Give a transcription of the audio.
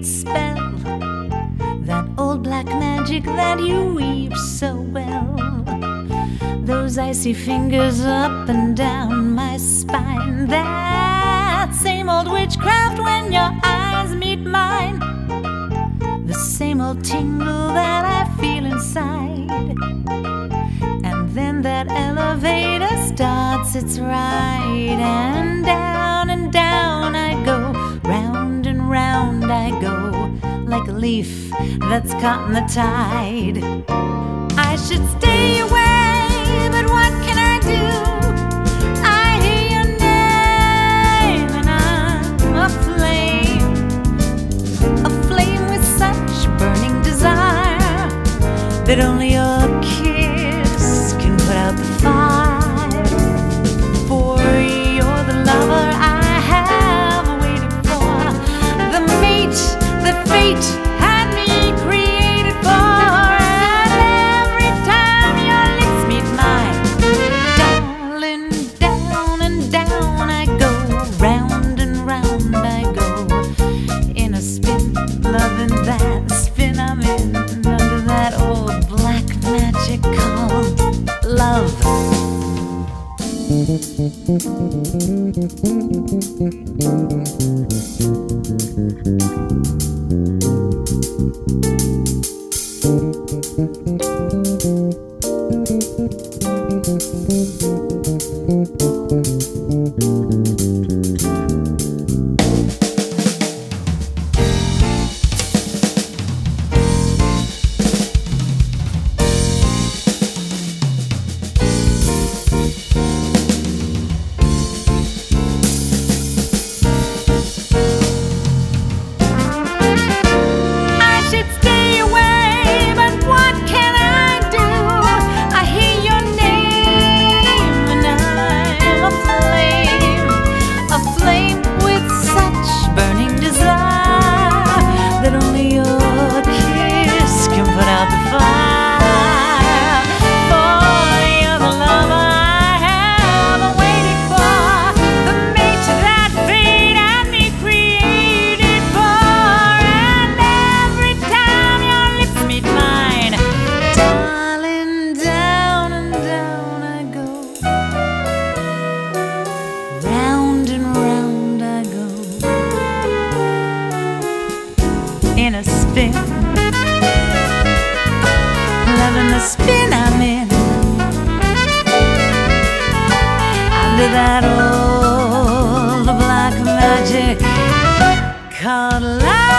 its spell. That old black magic that you weave so well. Those icy fingers up and down my spine. That same old witchcraft when your eyes meet mine. The same old tingle that I feel inside. And then that elevator starts its ride, and down leaf that's caught in the tide. I should stay away, but what can I do? I hear your name, and I'm aflame, aflame with such burning desire that only I spin I'm in. Under that old black magic called love.